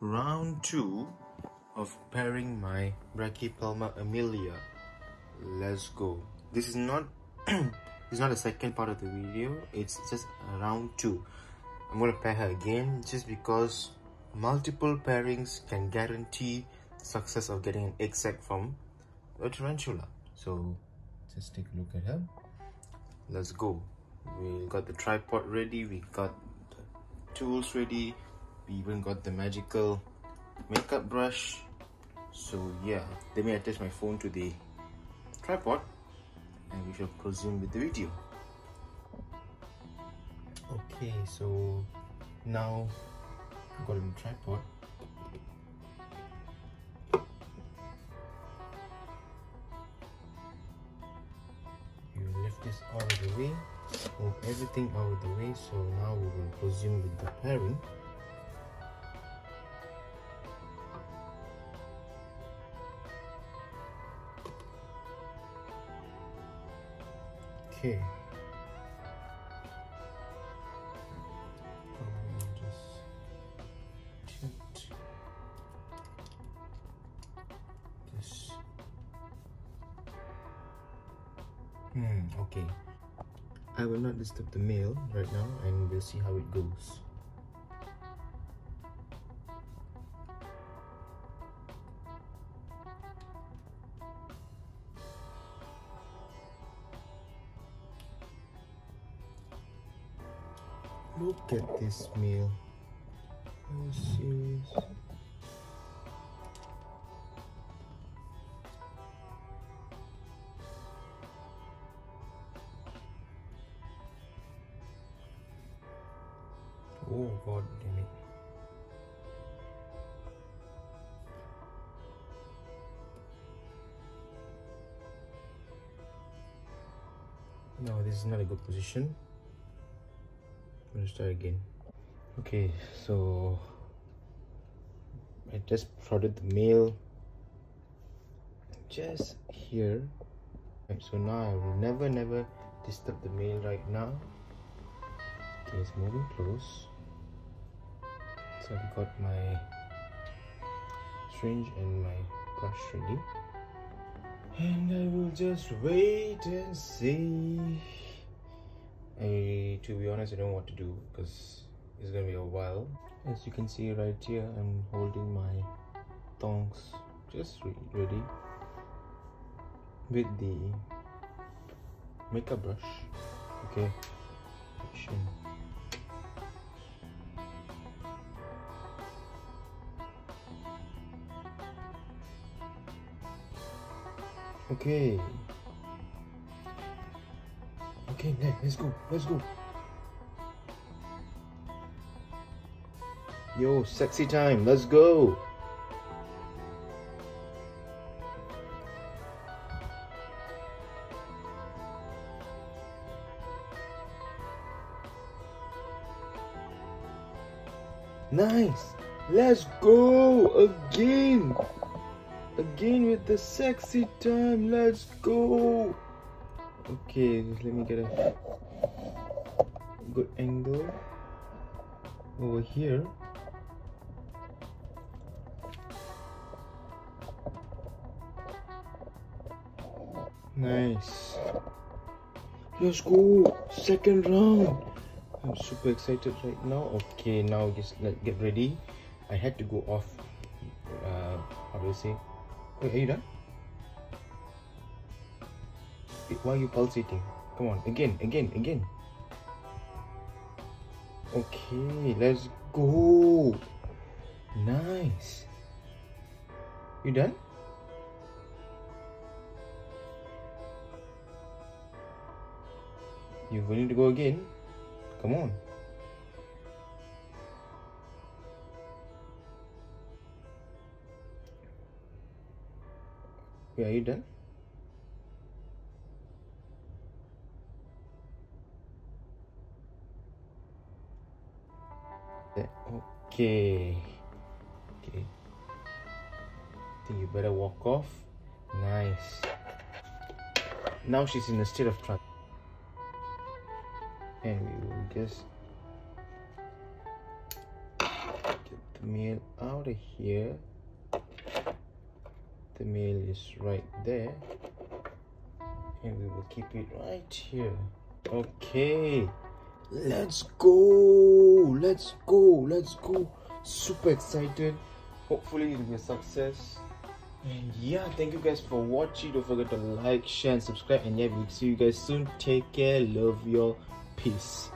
round two of pairing my Brachypelma emilia. Let's go. This is not it's not the second part of the video. It's just round two. I'm gonna pair her again just because multiple pairings can guarantee success of getting an egg sac from a tarantula. So just take a look at her. Let's go. We got the tripod ready. We got the tools ready we even got the magical makeup brush. So yeah. Let me attach my phone to the tripod and we shall proceed with the video. Okay so now I've got a tripod. You lift this out of the way move everything out of the way. So now we will proceed with the pairing Okay. this. Hmm, okay. I will not disturb the male right now and we'll see how it goes. Look at this meal. Oh, serious. Oh god damn it. No, this is not a good position. Start again. Okay, so I just prodded the male just here. So now I will never never disturb the male right now. Okay, it's moving close. So I've got my syringe and my brush ready. And I will just wait and see. I, to be honest, I don't know what to do because it's gonna be a while. As you can see right here, I'm holding my tongs just re ready with the makeup brush. Okay, action. Okay, Okay, Ned, let's go. Let's go. Yo, sexy time. Let's go. Nice. Let's go again. Again with the sexy time. Let's go. Okay, just let me get a good angle over here. Nice. Let's go. Second round. I'm super excited right now. Okay, now just let get ready. I had to go off. Uh, how do I say? Wait, are you done? Why are you pulsating? Come on, again, again, again. Okay, let's go. Nice. You done? You going to go again? Come on. Yeah, are you done? Okay. Okay. Think you better walk off. Nice. Now she's in a state of trance. And we will just get the male out of here the male is right there and we will keep it right here okay let's go let's go let's go. Super excited. Hopefully it'll be a success. And yeah thank you guys for watching. Don't forget to like share and subscribe. And yeah we'll see you guys soon. Take care. Love you all peace